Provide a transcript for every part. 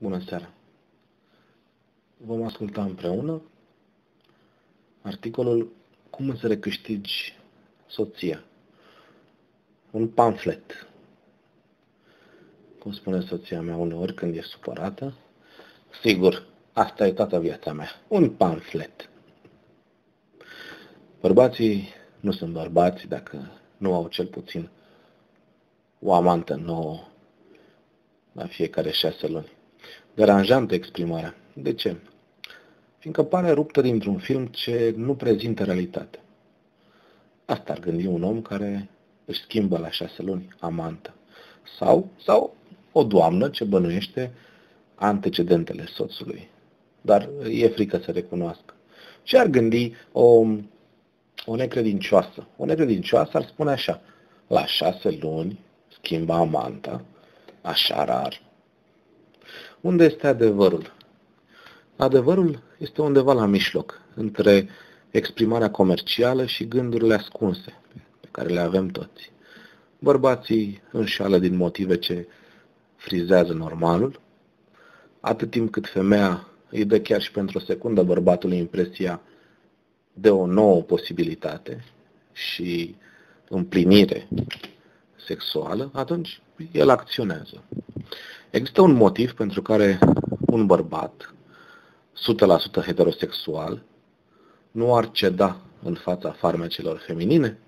Bună seara! Vom asculta împreună articolul Cum să recâștigi soția. Un pamflet. Cum spune soția mea uneori când e supărată. Sigur, asta e toată viața mea. Un pamflet. Bărbații nu sunt bărbați dacă nu au cel puțin o amantă nouă la fiecare șase luni. Deranjantă exprimarea. De ce? Fiindcă pare ruptă dintr-un film ce nu prezintă realitate. Asta ar gândi un om care își schimbă la șase luni amantă. Sau, sau o doamnă ce bănuiește antecedentele soțului. Dar e frică să recunoască. Ce ar gândi o, o necredincioasă? O necredincioasă ar spune așa, la șase luni schimba amanta, așa rar. Unde este adevărul? Adevărul este undeva la mijloc, între exprimarea comercială și gândurile ascunse, pe care le avem toți. Bărbații înșală din motive ce frizează normalul, atât timp cât femeia îi dă chiar și pentru o secundă bărbatului impresia de o nouă posibilitate și împlinire sexuală, atunci el acționează. Există un motiv pentru care un bărbat, 100% heterosexual, nu ar ceda în fața farmecelor feminine?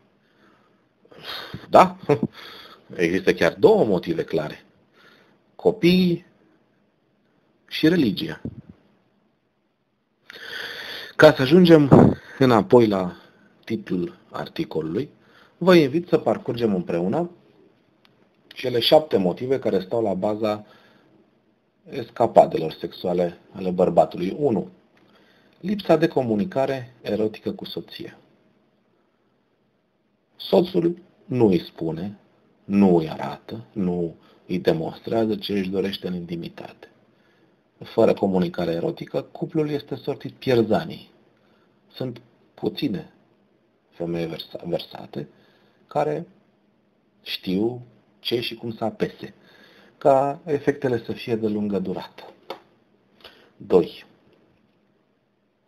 Da, există chiar două motive clare. Copiii și religia. Ca să ajungem înapoi la titlul articolului, vă invit să parcurgem împreună cele șapte motive care stau la baza escapadelor sexuale ale bărbatului. 1. Lipsa de comunicare erotică cu soția. Soțul nu îi spune, nu îi arată, nu îi demonstrează ce își dorește în intimitate. Fără comunicare erotică, cuplul este sortit pierzanii. Sunt puține femei versate care știu ce și cum să apese, ca efectele să fie de lungă durată. 2.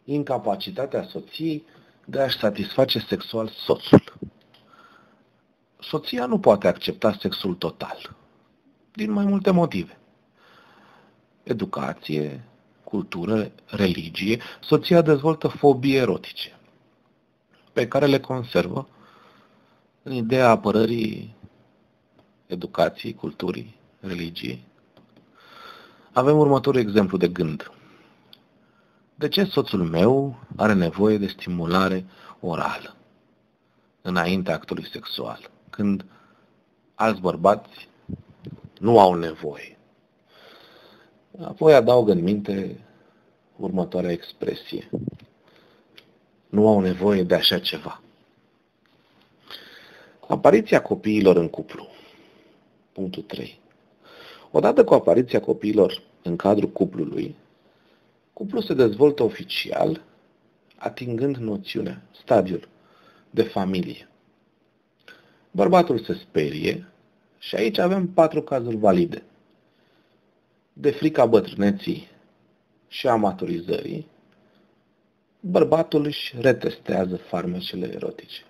Incapacitatea soției de a-și satisface sexual soțul. Soția nu poate accepta sexul total, din mai multe motive. Educație, cultură, religie, soția dezvoltă fobii erotice, pe care le conservă în ideea apărării educației, culturii, religiei. Avem următorul exemplu de gând. De ce soțul meu are nevoie de stimulare orală înaintea actului sexual, când alți bărbați nu au nevoie? Apoi adaugă în minte următoarea expresie. Nu au nevoie de așa ceva. Apariția copiilor în cuplu. Punctul 3. Odată cu apariția copiilor în cadrul cuplului, cuplul se dezvoltă oficial, atingând noțiunea, stadiul de familie. Bărbatul se sperie și aici avem patru cazuri valide. De frica bătrâneții și a maturizării, bărbatul își retestează farmecele erotice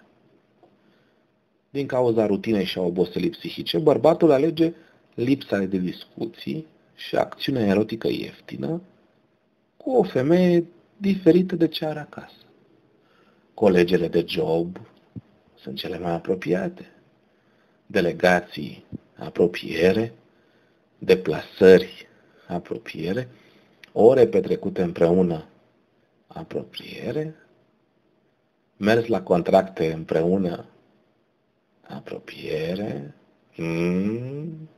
din cauza rutinei și a oboselii psihice, bărbatul alege lipsa de discuții și acțiunea erotică ieftină cu o femeie diferită de ce are acasă. Colegele de job sunt cele mai apropiate, delegații apropiere, deplasări apropiere, ore petrecute împreună apropiere, mers la contracte împreună Apropiere. Mm.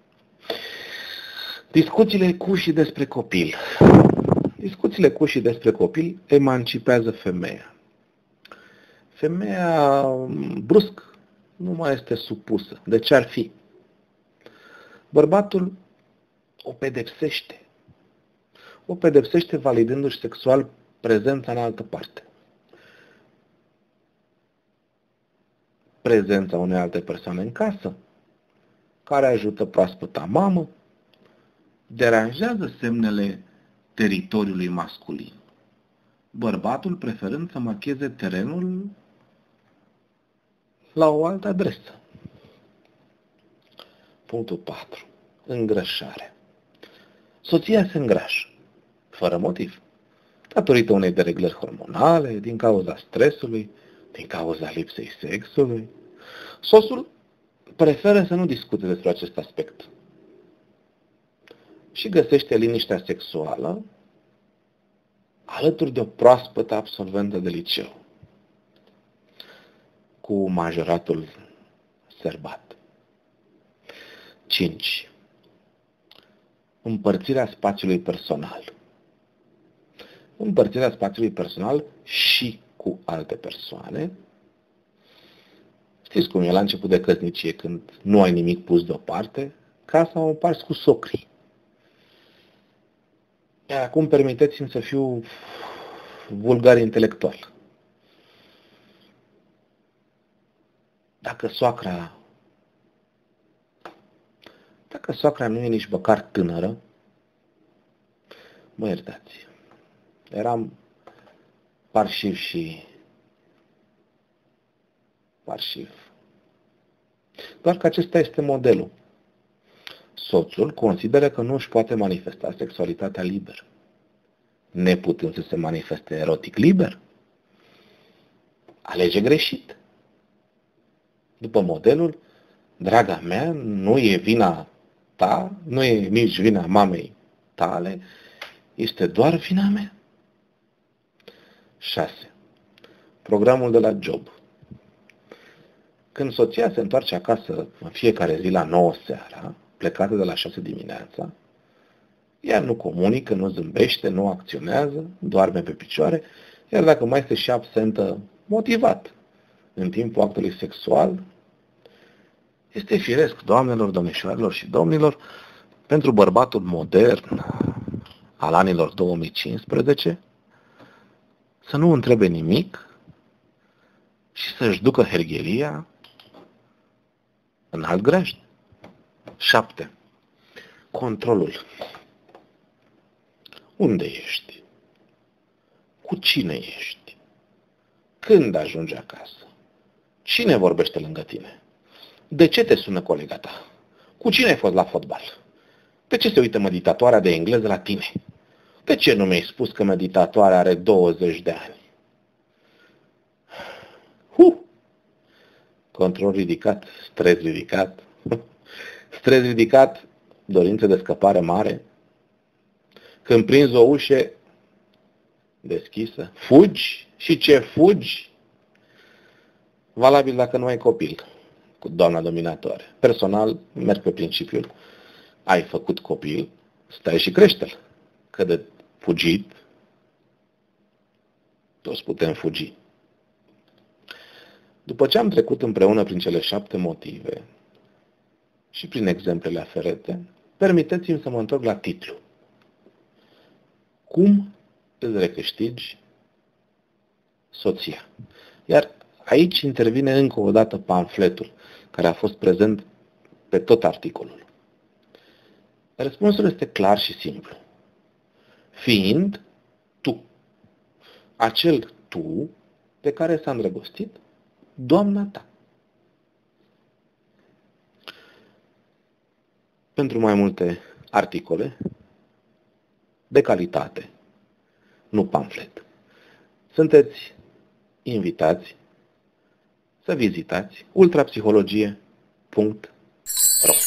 Discuțiile cu și despre copil. Discuțiile cu și despre copil emancipează femeia. Femeia brusc nu mai este supusă. De ce ar fi? Bărbatul o pedepsește. O pedepsește validându-și sexual prezența în altă parte. Prezența unei alte persoane în casă, care ajută proaspăta mamă, deranjează semnele teritoriului masculin. Bărbatul preferând să marcheze terenul la o altă adresă. Punctul 4. Îngrășare. Soția se îngrașă, fără motiv, datorită unei dereglări hormonale, din cauza stresului, din cauza lipsei sexului. Sosul preferă să nu discute despre acest aspect și găsește liniștea sexuală alături de o proaspătă absolventă de liceu cu majoratul serbat. 5. Împărțirea spațiului personal. Împărțirea spațiului personal și cu alte persoane. Știți cum e la început de căsnicie, când nu ai nimic pus deoparte, casa o împarți cu socrii. Iar acum permiteți-mi să fiu vulgar intelectual. Dacă soacra dacă soacra nu e nici măcar tânără, mă iertați. Eram parșiv și parșiv. Doar că acesta este modelul. Soțul consideră că nu își poate manifesta sexualitatea liber. Neputând să se manifeste erotic liber, alege greșit. După modelul, draga mea, nu e vina ta, nu e nici vina mamei tale, este doar vina mea. 6. Programul de la job. Când soția se întoarce acasă în fiecare zi la 9 seara, plecată de la 6 dimineața, ea nu comunică, nu zâmbește, nu acționează, doarme pe picioare, iar dacă mai este și absentă, motivat, în timpul actului sexual, este firesc, doamnelor, domnișoarelor și domnilor, pentru bărbatul modern al anilor 2015 să nu întrebe nimic și să-și ducă herghelia în alt grejd. 7. Controlul. Unde ești? Cu cine ești? Când ajungi acasă? Cine vorbește lângă tine? De ce te sună colega ta? Cu cine ai fost la fotbal? De ce se uită meditatoarea de engleză la tine? De ce nu mi-ai spus că meditatoarea are 20 de ani? Huh! Control ridicat, stres ridicat, stres ridicat, dorință de scăpare mare. Când prinzi o ușă deschisă, fugi și ce fugi? Valabil dacă nu ai copil cu doamna dominatoare. Personal, merg pe principiul, ai făcut copil, stai și crește-l. Că de fugit, toți putem fugi. După ce am trecut împreună prin cele șapte motive și prin exemplele aferente, permiteți-mi să mă întorc la titlu. Cum îți recâștigi soția? Iar aici intervine încă o dată pamfletul care a fost prezent pe tot articolul. Răspunsul este clar și simplu. Fiind tu, acel tu pe care s-a îndrăgostit doamna ta. Pentru mai multe articole de calitate, nu pamflet, sunteți invitați să vizitați ultrapsihologie.ro